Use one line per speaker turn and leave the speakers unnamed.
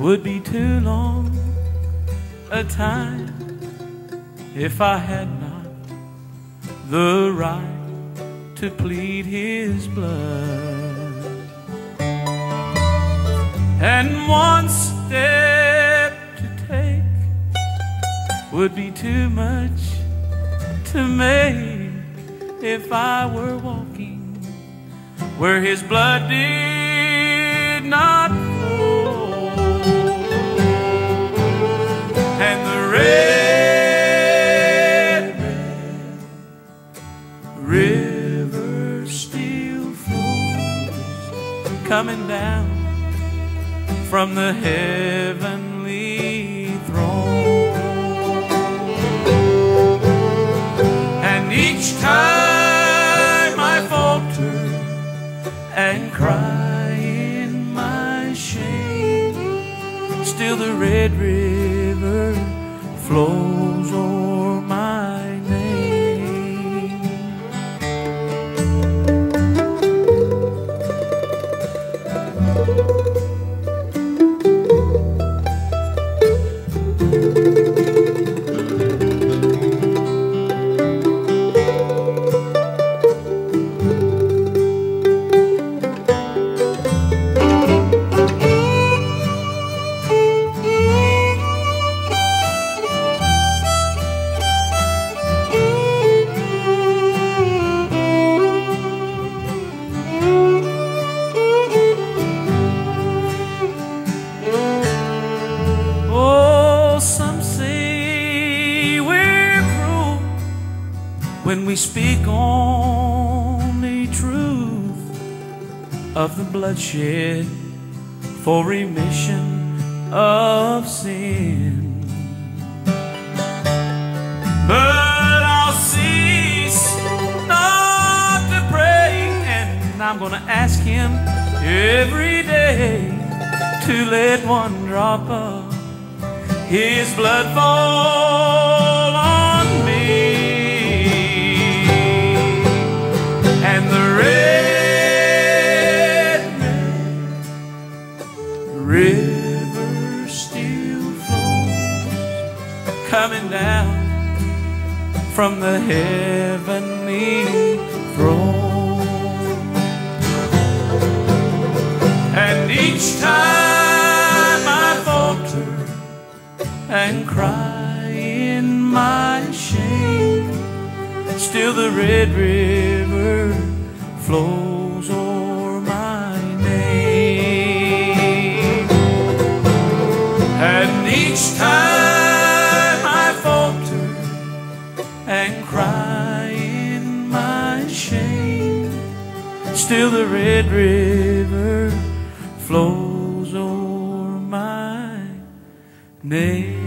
would be too long a time if I had not the right to plead his blood. And one step to take would be too much to make if I were walking where his blood did not coming down from the heavenly throne. And each time I falter and cry in my shame, still the red river flows we speak only truth of the bloodshed for remission of sin. But I'll cease not to pray, and I'm gonna ask Him every day to let one drop of his blood fall coming down from the heavenly throne and each time I falter and cry in my shame. Still the red river flows o'er my name. And each time shame, still the red river flows o'er my name.